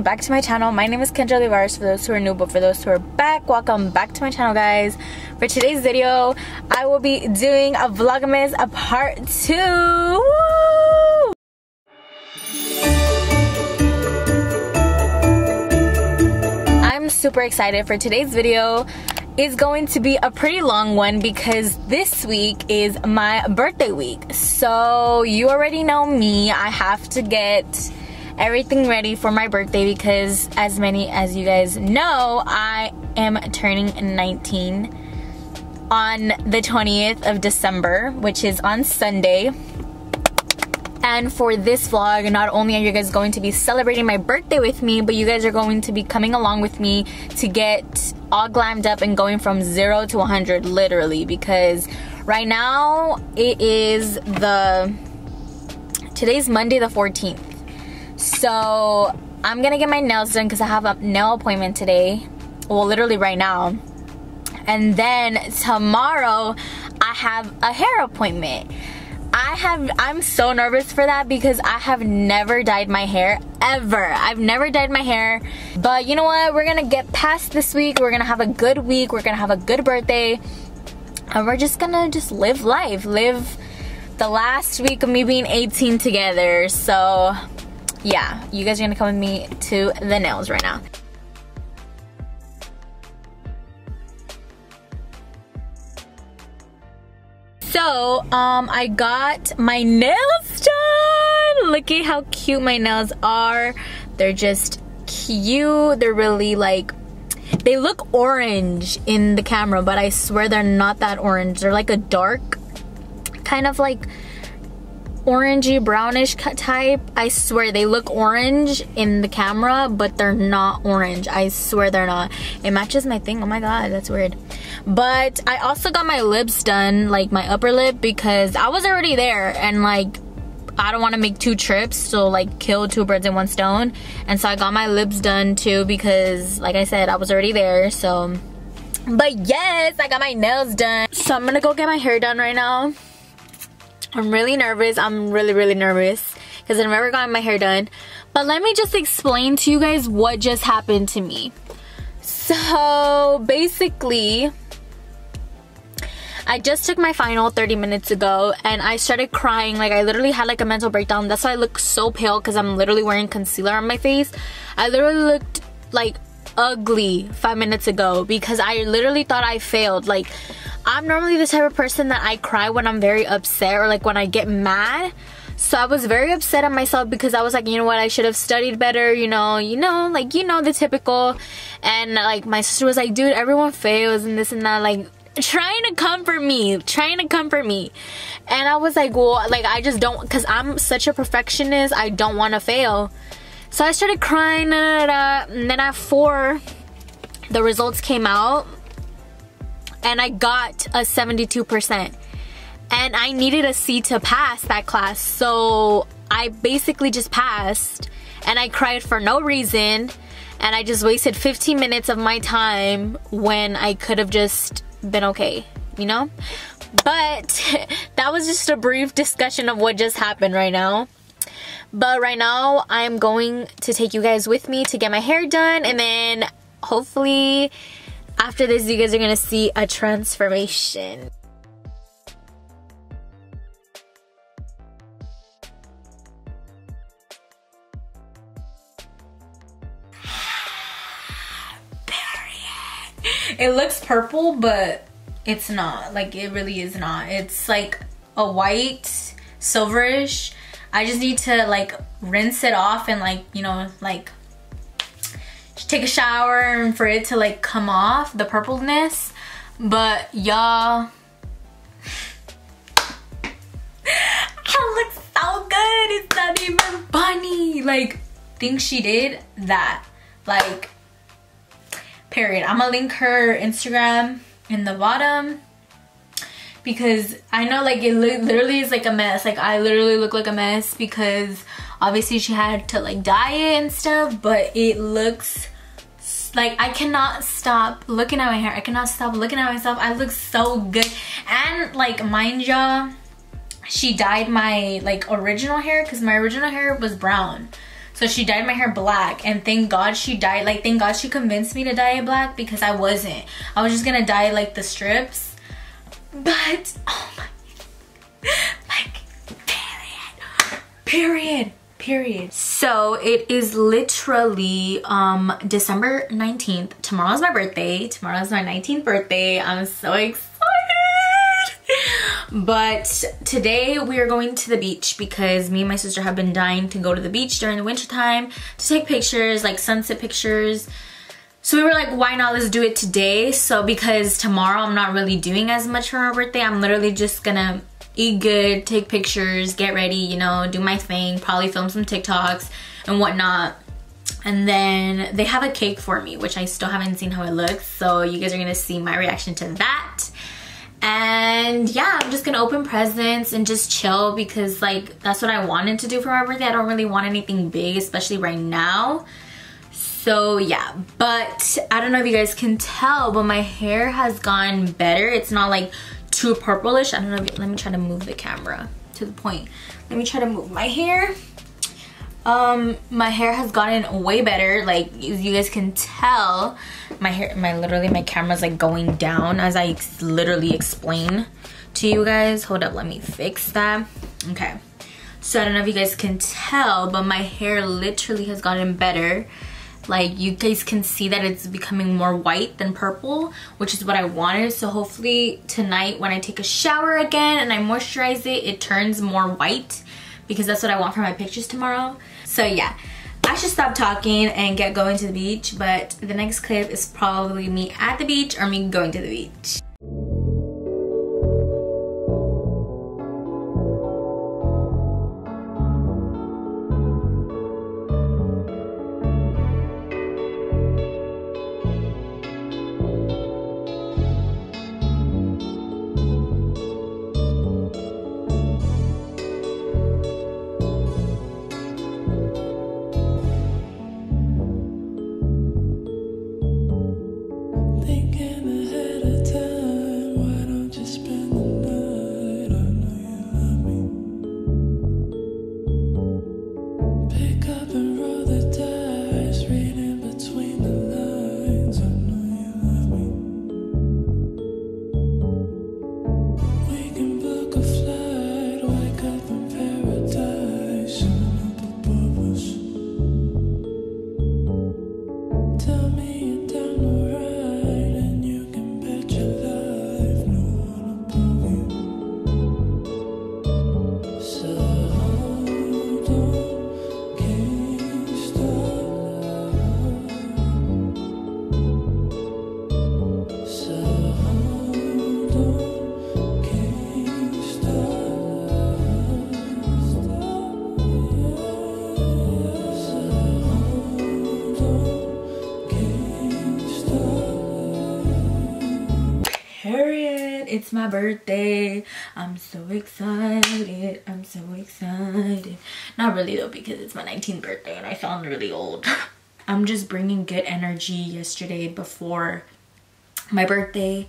welcome back to my channel. My name is Kendra Olivares for those who are new but for those who are back welcome back to my channel guys. For today's video I will be doing a vlogmas a part 2 Woo! I'm super excited for today's video. Is going to be a pretty long one because this week is my birthday week. So you already know me. I have to get everything ready for my birthday because as many as you guys know, I am turning 19 on the 20th of December, which is on Sunday. And for this vlog, not only are you guys going to be celebrating my birthday with me, but you guys are going to be coming along with me to get all glammed up and going from zero to 100 literally because right now it is the, today's Monday the 14th so I'm gonna get my nails done because I have a nail appointment today. Well, literally right now. And then tomorrow I have a hair appointment. I have I'm so nervous for that because I have never dyed my hair ever. I've never dyed my hair. But you know what? We're gonna get past this week. We're gonna have a good week. We're gonna have a good birthday. And we're just gonna just live life. Live the last week of me being 18 together. So yeah, you guys are gonna come with me to the nails right now. So, um, I got my nails done. Look at how cute my nails are. They're just cute. They're really like, they look orange in the camera, but I swear they're not that orange. They're like a dark, kind of like orangey brownish cut type. I swear they look orange in the camera but they're not orange. I swear they're not. It matches my thing. Oh my god that's weird. But i also got my lips done like my upper lip because i was already there and like I don't want to make two trips so like kill two birds in one stone. And so I got my lips done too because like I said I was already there so. But yes I got my nails done. So I'm gonna go get my hair done right now I'm really nervous. I'm really, really nervous because I've never gotten my hair done. But let me just explain to you guys what just happened to me. So basically, I just took my final 30 minutes ago and I started crying. Like I literally had like a mental breakdown. That's why I look so pale because I'm literally wearing concealer on my face. I literally looked like ugly five minutes ago because I literally thought I failed. Like I'm normally the type of person that I cry when I'm very upset or like when I get mad. So I was very upset at myself because I was like, you know what, I should have studied better, you know, you know, like, you know, the typical. And like my sister was like, dude, everyone fails and this and that, like trying to comfort me, trying to comfort me. And I was like, well, like I just don't, cause I'm such a perfectionist, I don't want to fail. So I started crying, da, da, da, and then at four, the results came out and I got a 72%. And I needed a C to pass that class. So I basically just passed and I cried for no reason. And I just wasted 15 minutes of my time when I could have just been okay, you know? But that was just a brief discussion of what just happened right now. But right now, I'm going to take you guys with me to get my hair done and then hopefully after this, you guys are gonna see a transformation. it looks purple, but it's not. Like, it really is not. It's like a white, silverish. I just need to like rinse it off and like, you know, like take a shower and for it to like come off the purpleness. But y'all I look so good. It's not even funny. Like think she did that. Like period. I'm gonna link her Instagram in the bottom because I know like it literally is like a mess. Like I literally look like a mess because obviously she had to like dye it and stuff but it looks like I cannot stop looking at my hair. I cannot stop looking at myself. I look so good. And like mind y'all she dyed my like original hair because my original hair was brown. So she dyed my hair black and thank God she dyed, like thank God she convinced me to dye it black because I wasn't. I was just gonna dye like the strips. But, oh my, like, period, period. Period so it is literally um december 19th tomorrow's my birthday. Tomorrow's my 19th birthday. I'm so excited. But today we are going to the beach because me and my sister have been dying to go to the beach during the winter time to take pictures like sunset pictures. So we were like why not? Let's do it today. So because tomorrow i'm not really doing as much for my birthday. I'm literally just gonna eat good take pictures get ready you know do my thing probably film some tiktoks and whatnot. And then they have a cake for me which i still haven't seen how it looks so you guys are gonna see my reaction to that. And yeah i'm just gonna open presents and just chill because like that's what i wanted to do for my birthday. I don't really want anything big especially right now. So yeah but i don't know if you guys can tell but my hair has gone better. It's not like too purplish. I don't know if, let me try to move the camera to the point. Let me try to move my hair. Um my hair has gotten way better. Like you guys can tell my hair my literally my camera's like going down as i literally explain to you guys. Hold up let me fix that. Okay. So i don't know if you guys can tell but my hair literally has gotten better like you guys can see that it's becoming more white than purple which is what i wanted so hopefully tonight when i take a shower again and i moisturize it it turns more white because that's what I want for my pictures tomorrow. So yeah, I should stop talking and get going to the beach, but the next clip is probably me at the beach or me going to the beach. It's my birthday. I'm so excited. I'm so excited. Not really though because it's my 19th birthday and i sound really old. I'm just bringing good energy yesterday before my birthday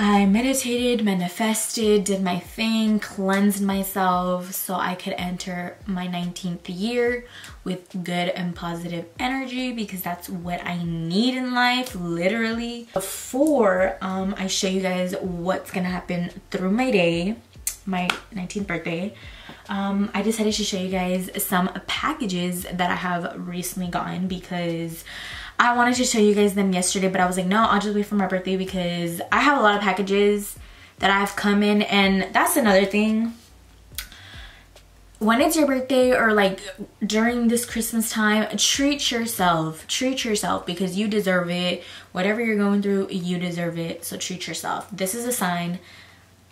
I meditated, manifested, did my thing, cleansed myself so I could enter my 19th year with good and positive energy because that's what I need in life, literally. Before um, I show you guys what's gonna happen through my day, my 19th birthday, um, I decided to show you guys some packages that I have recently gotten because I wanted to show you guys them yesterday, but I was like, no, I'll just wait for my birthday because I have a lot of packages that I've come in and that's another thing. When it's your birthday or like during this Christmas time, treat yourself. Treat yourself because you deserve it. Whatever you're going through, you deserve it. So treat yourself. This is a sign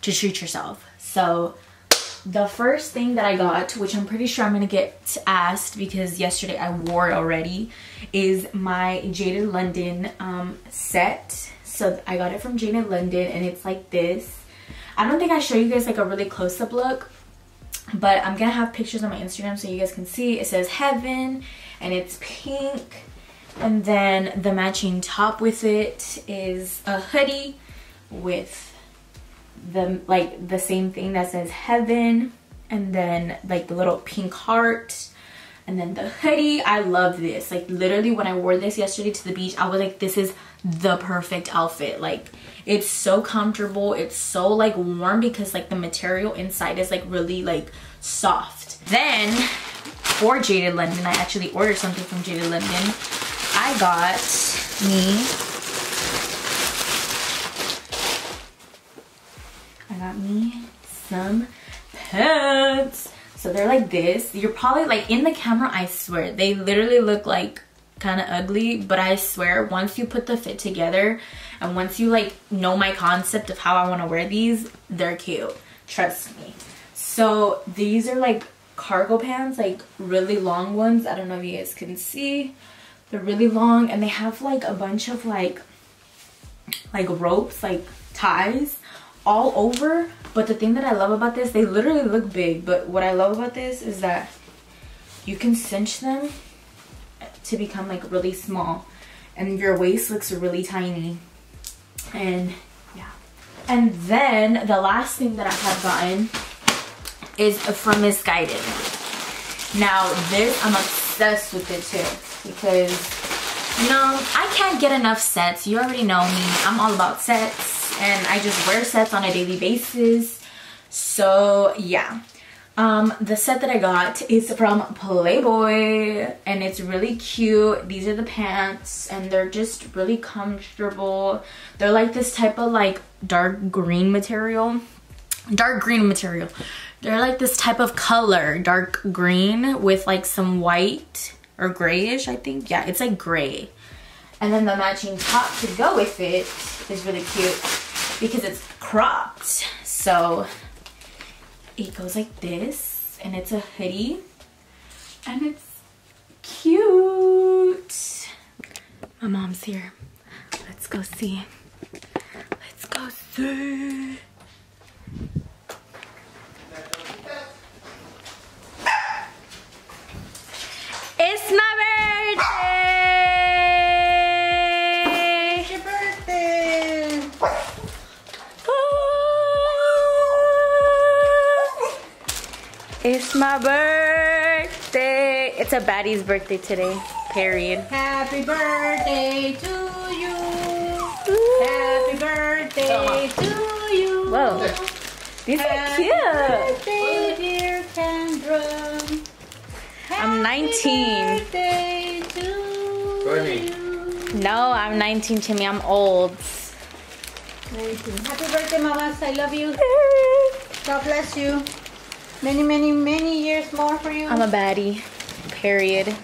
to treat yourself. So the first thing that I got, which I'm pretty sure I'm gonna get asked because yesterday I wore it already, is my Jaded London um, set. So I got it from Jaded London and it's like this. I don't think I show you guys like a really close-up look, but I'm gonna have pictures on my Instagram so you guys can see. It says Heaven and it's pink. And then the matching top with it is a hoodie with the like the same thing that says heaven and then like the little pink heart And then the hoodie, I love this. Like literally when I wore this yesterday to the beach, I was like, this is the perfect outfit. Like it's so comfortable. It's so like warm because like the material inside is like really like soft. Then for Jaded London, I actually ordered something from Jaded London. I got me me some pants. So they're like this. You're probably like in the camera, I swear, they literally look like kind of ugly, but I swear once you put the fit together and once you like know my concept of how I want to wear these, they're cute. Trust me. So these are like cargo pants, like really long ones. I don't know if you guys can see. They're really long and they have like a bunch of like like ropes, like ties all over but the thing that I love about this, they literally look big, but what I love about this is that you can cinch them to become like really small and your waist looks really tiny. And yeah. And then the last thing that I have gotten is from Missguided. Now this, I'm obsessed with it too because you know, I can't get enough sets. You already know me. I'm all about sets and I just wear sets on a daily basis. So yeah. Um, the set that I got is from Playboy and it's really cute. These are the pants and they're just really comfortable. They're like this type of like dark green material. Dark green material. They're like this type of color, dark green with like some white or grayish, I think. Yeah, it's like gray. And then the matching top to go with it is really cute because it's cropped. So it goes like this and it's a hoodie and it's cute. My mom's here. Let's go see. Let's go see. My birthday. It's a baddie's birthday today, period. Happy birthday to you! Happy birthday to you! Whoa. These are Happy cute. birthday, dear Kendra! I'm 19. Birthday to Courtney. you! No, I'm 19, Timmy. I'm old. 19. Happy birthday, mamas! I love you. God bless you. Many, many, many years more for you. I'm a baddie, period.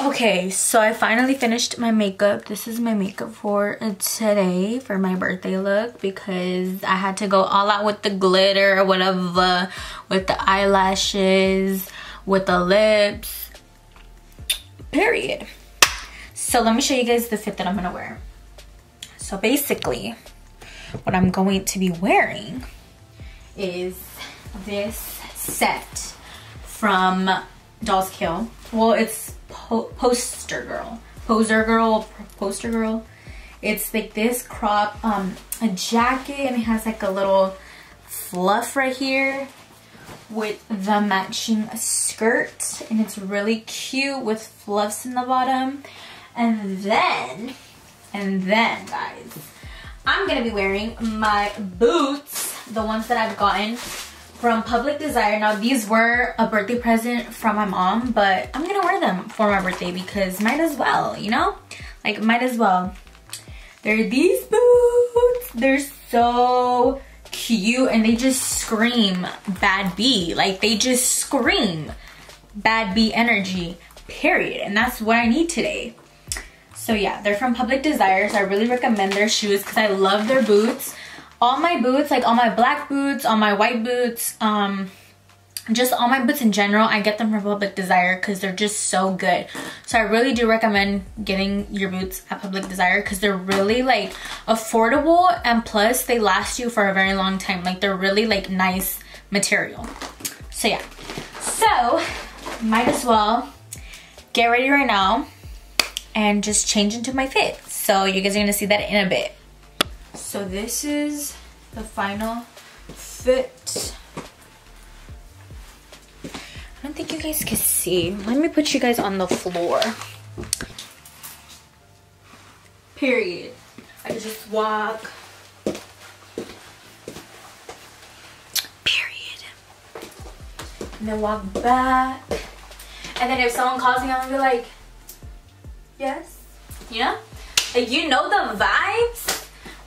Okay, so I finally finished my makeup. This is my makeup for today for my birthday look because I had to go all out with the glitter or whatever, with the eyelashes, with the lips, period. So let me show you guys the fit that I'm gonna wear. So basically, what I'm going to be wearing is this set from Dolls Kill. Well, it's po Poster Girl. Poser Girl, Poster Girl. It's like this crop, um, a jacket and it has like a little fluff right here with the matching skirt and it's really cute with fluffs in the bottom. And then, and then guys, I'm gonna be wearing my boots, the ones that I've gotten from Public Desire. Now these were a birthday present from my mom, but I'm gonna wear them for my birthday because might as well, you know? Like might as well. They're these boots. They're so cute and they just scream bad B. Like they just scream bad B energy, period. And that's what I need today. So yeah, they're from Public Desires. I really recommend their shoes because I love their boots. All my boots, like all my black boots, all my white boots, um, just all my boots in general, I get them from Public Desire because they're just so good. So I really do recommend getting your boots at Public Desire because they're really like affordable and plus they last you for a very long time. Like they're really like nice material. So yeah, so might as well get ready right now and just change into my fit. So you guys are gonna see that in a bit. So this is the final fit. I don't think you guys can see. Let me put you guys on the floor. Period. I just walk. Period. And then walk back. And then if someone calls me, I'm gonna be like, yes. You know? Like, you know the vibes.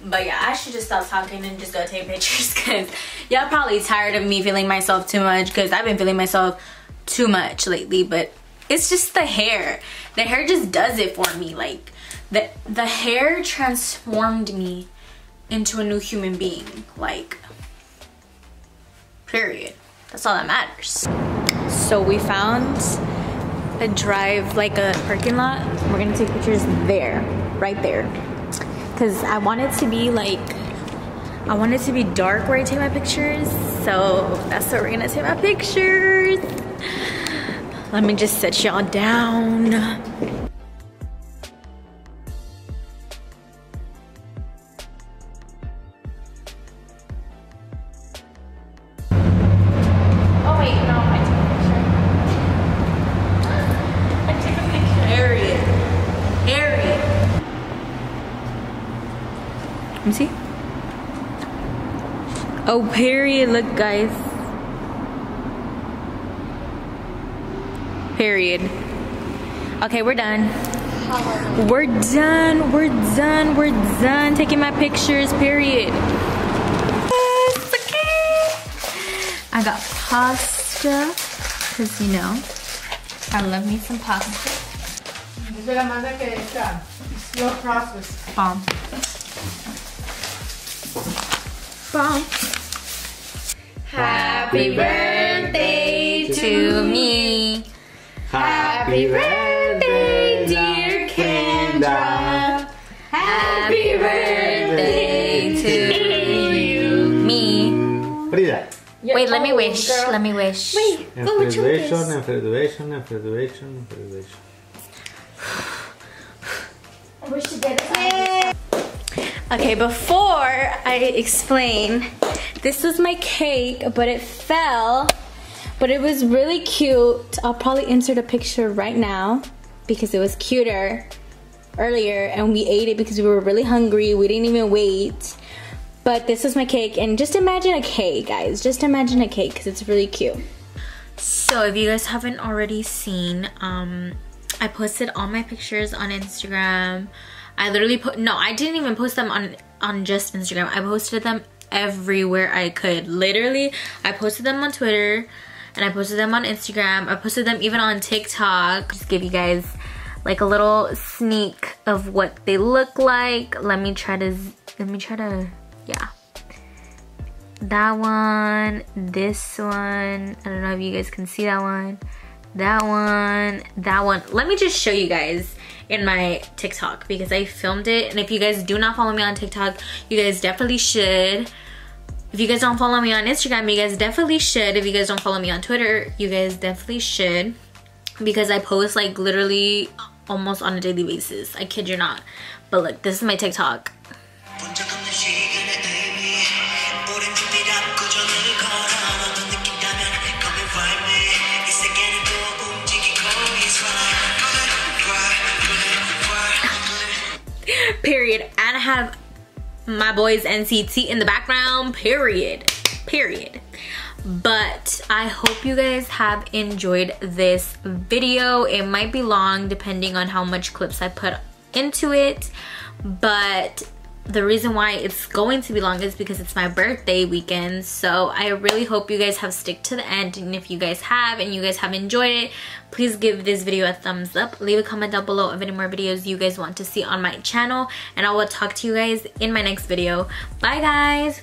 But yeah, I should just stop talking and just go take pictures because y'all probably tired of me feeling myself too much because I've been feeling myself too much lately. But it's just the hair. The hair just does it for me. Like, the, the hair transformed me into a new human being. Like, period. That's all that matters. So we found a drive, like a parking lot. We're gonna take pictures there, right there. Cause I want it to be like, I want it to be dark where I take my pictures. So that's where we're gonna take my pictures. Let me just set y'all down. Oh, period. Look, guys. Period. Okay, we're done. We're done. We're done. We're done taking my pictures. Period. Okay. I got pasta because you know I love me some pasta. Esa es la masa. Slow process. Bomb. Bomb. Happy birthday to me. Happy birthday, dear Kendra. Happy birthday to you. Me. Frida. Wait, let me wish. Let me wish. Wait. Enfredation, enfredation, enfredation, enfredation. Okay, before I explain, this was my cake, but it fell. But it was really cute. I'll probably insert a picture right now because it was cuter earlier and we ate it because we were really hungry. We didn't even wait. But this was my cake and just imagine a cake, guys. Just imagine a cake because it's really cute. So if you guys haven't already seen, um, I posted all my pictures on Instagram. I literally put no, I didn't even post them on on just Instagram. I posted them everywhere I could. Literally, I posted them on Twitter and I posted them on Instagram. I posted them even on TikTok. Just give you guys like a little sneak of what they look like. Let me try to let me try to yeah. That one, this one. I don't know if you guys can see that one. That one, that one. Let me just show you guys in my TikTok because I filmed it. And if you guys do not follow me on TikTok, you guys definitely should. If you guys don't follow me on Instagram, you guys definitely should. If you guys don't follow me on Twitter, you guys definitely should. Because I post like literally almost on a daily basis. I kid you not. But look, this is my TikTok. Have my boys nct in the background period. Period. But i hope you guys have enjoyed this video. It might be long depending on how much clips i put into it. But the reason why it's going to be long is because it's my birthday weekend so i really hope you guys have stick to the end and if you guys have and you guys have enjoyed it please give this video a thumbs up leave a comment down below of any more videos you guys want to see on my channel and i will talk to you guys in my next video. Bye guys